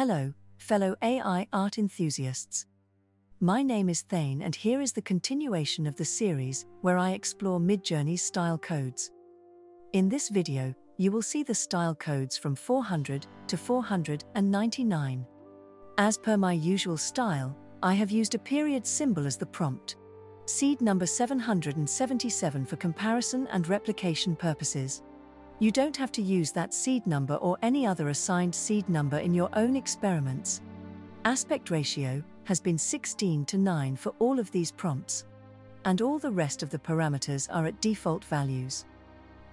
Hello, fellow AI art enthusiasts. My name is Thaeyne, and here is the continuation of the series where I explore Midjourney's style codes. In this video, you will see the style codes from 400 to 499. As per my usual style, I have used a period symbol as the prompt. Seed number 777 for comparison and replication purposes. You don't have to use that seed number or any other assigned seed number in your own experiments. Aspect ratio has been 16 to 9 for all of these prompts. And all the rest of the parameters are at default values.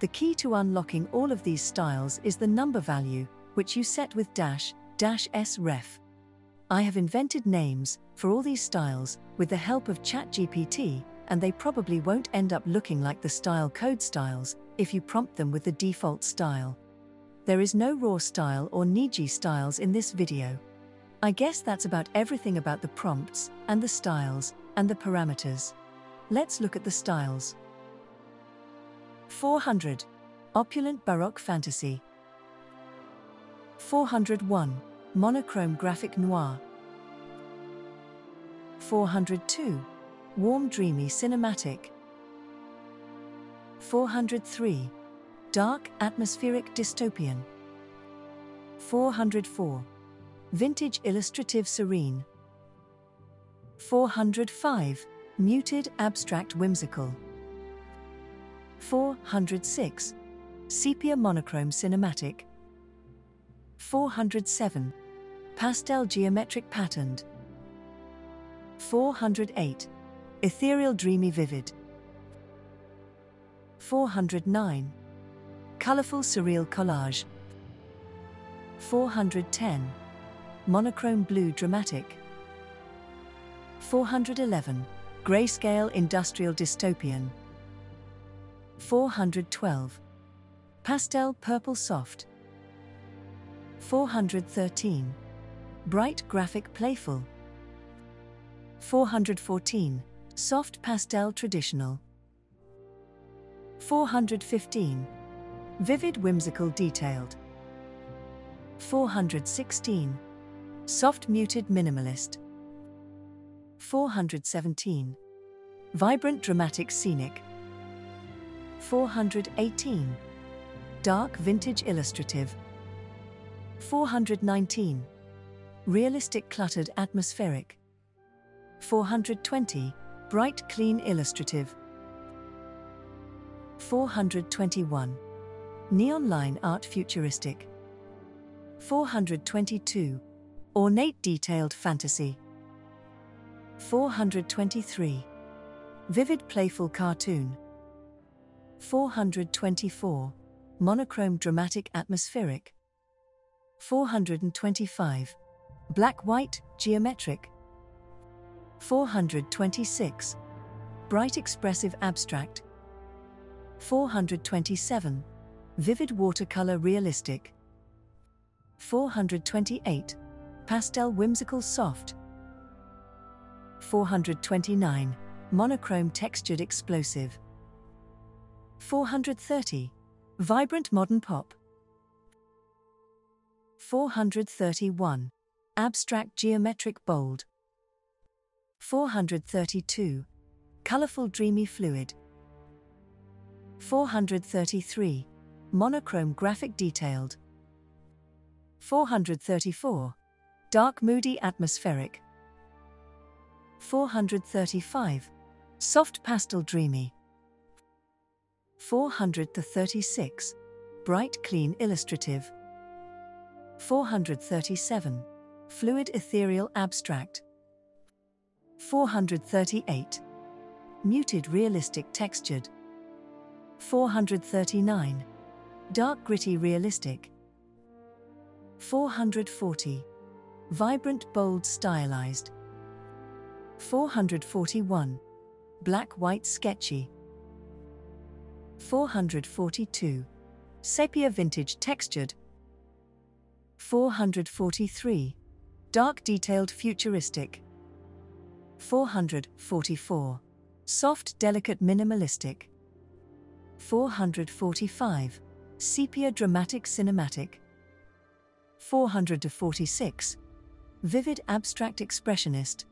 The key to unlocking all of these styles is the number value, which you set with dash, dash sref. I have invented names for all these styles with the help of ChatGPT, and they probably won't end up looking like the style code styles if you prompt them with the default style. There is no raw style or Niji styles in this video. I guess that's about everything about the prompts, and the styles, and the parameters. Let's look at the styles. 400. Opulent Baroque Fantasy. 401. Monochrome Graphic Noir. 402. Warm Dreamy Cinematic. 403. Dark Atmospheric Dystopian. 404. Vintage Illustrative Serene. 405. Muted Abstract Whimsical. 406. Sepia Monochrome Cinematic. 407. Pastel Geometric Patterned. 408. Ethereal Dreamy Vivid. 409. Colorful Surreal Collage. 410. Monochrome Blue Dramatic. 411. Grayscale Industrial Dystopian. 412. Pastel Purple Soft. 413. Bright Graphic Playful. 414. Soft Pastel Traditional. 415. Vivid Whimsical Detailed. 416. Soft Muted Minimalist. 417. Vibrant Dramatic Scenic. 418. Dark Vintage Illustrative. 419. Realistic Cluttered Atmospheric. 420. Bright Clean Illustrative. 421. Neon Line Art Futuristic. 422. Ornate Detailed Fantasy. 423. Vivid Playful Cartoon. 424. Monochrome Dramatic Atmospheric. 425. Black White Geometric. 426. Bright Expressive Abstract. 427. Vivid Watercolor Realistic. 428. Pastel Whimsical Soft. 429. Monochrome Textured Explosive. 430. Vibrant Modern Pop. 431. Abstract Geometric Bold. 432. Colorful Dreamy Fluid. 433. Monochrome Graphic Detailed. 434. Dark Moody Atmospheric. 435. Soft Pastel Dreamy. 436. Bright Clean Illustrative. 437. Fluid Ethereal Abstract. 438. Muted Realistic Textured. 439. Dark Gritty Realistic. 440. Vibrant Bold Stylized. 441. Black White Sketchy. 442. Sepia Vintage Textured. 443. Dark Detailed Futuristic. 444. Soft Delicate Minimalistic. 445. Sepia Dramatic Cinematic. 446. Vivid Abstract Expressionist.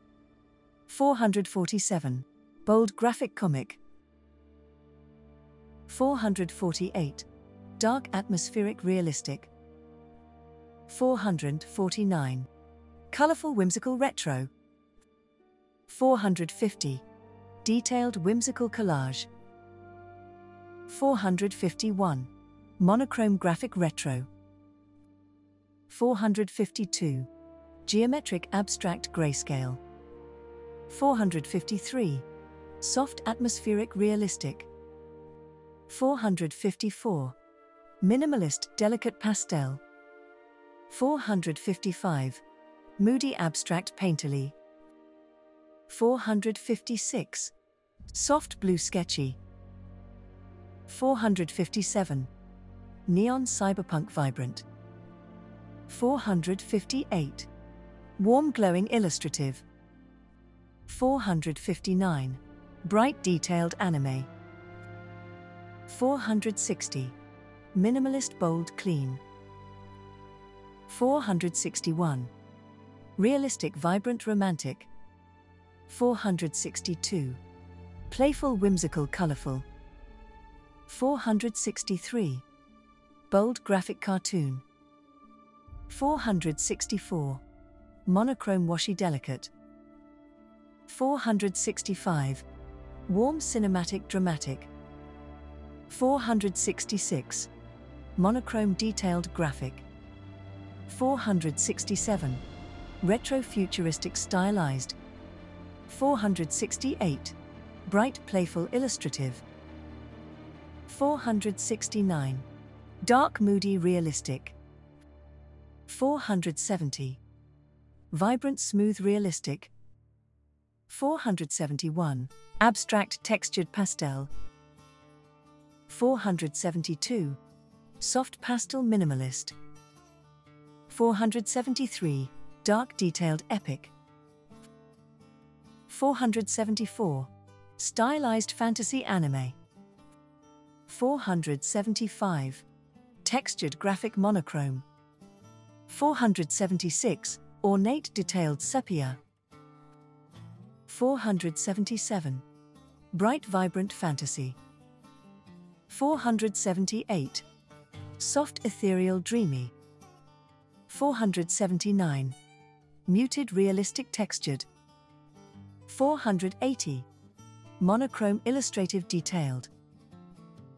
447. Bold Graphic Comic. 448. Dark Atmospheric Realistic. 449. Colorful Whimsical Retro. 450. Detailed Whimsical Collage. 451. Monochrome Graphic Retro. 452. Geometric Abstract Grayscale. 453. Soft Atmospheric Realistic. 454. Minimalist Delicate Pastel. 455. Moody Abstract Painterly. 456. Soft Blue Sketchy. 457. Neon Cyberpunk Vibrant. 458. Warm Glowing Illustrative. 459. Bright Detailed Anime. 460. Minimalist Bold Clean. 461. Realistic Vibrant Romantic. 462. Playful Whimsical Colorful. 463. Bold Graphic Cartoon. 464. Monochrome Washi Delicate. 465. Warm Cinematic Dramatic. 466. Monochrome Detailed Graphic. 467. Retro Futuristic Stylized. 468. Bright Playful Illustrative. 469. Dark Moody Realistic. 470. Vibrant Smooth Realistic. 471. Abstract Textured Pastel. 472. Soft Pastel Minimalist. 473. Dark Detailed Epic. 474. Stylized Fantasy Anime. 475. Textured Graphic Monochrome. 476. Ornate Detailed Sepia. 477. Bright Vibrant Fantasy. 478. Soft Ethereal Dreamy. 479. Muted Realistic Textured. 480. Monochrome Illustrative Detailed.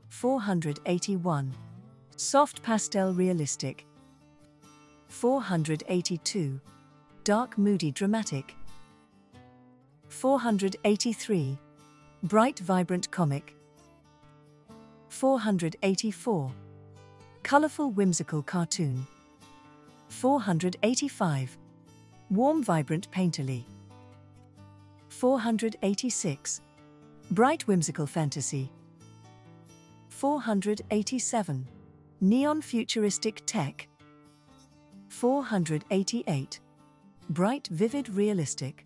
481. Soft Pastel Realistic. 482. Dark Moody Dramatic. 483. Bright Vibrant Comic. 484. Colorful Whimsical Cartoon. 485. Warm Vibrant Painterly. 486. Bright Whimsical Fantasy. 487. Neon Futuristic Tech. 488. Bright Vivid Realistic.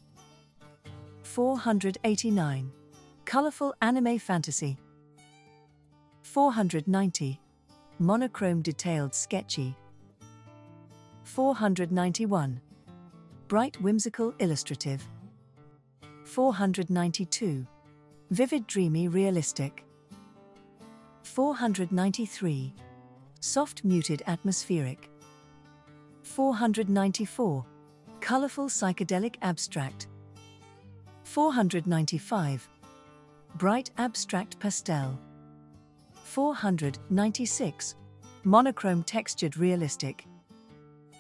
489. Colorful Anime Fantasy. 490. Monochrome Detailed Sketchy. 491. Bright Whimsical Illustrative. 492. Vivid Dreamy Realistic. 493. Soft Muted Atmospheric. 494. Colorful Psychedelic Abstract. 495. Bright Abstract Pastel. 496. Monochrome Textured Realistic.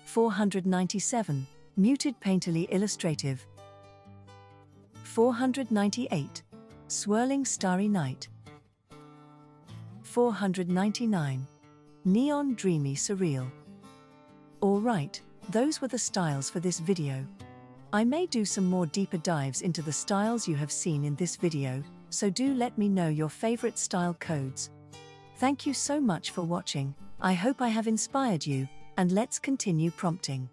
497. Muted Painterly Illustrative. 498. Swirling Starry Night. 499. Neon Dreamy Surreal. Alright, those were the styles for this video. I may do some more deeper dives into the styles you have seen in this video, so do let me know your favorite style codes. Thank you so much for watching, I hope I have inspired you, and let's continue prompting.